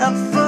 a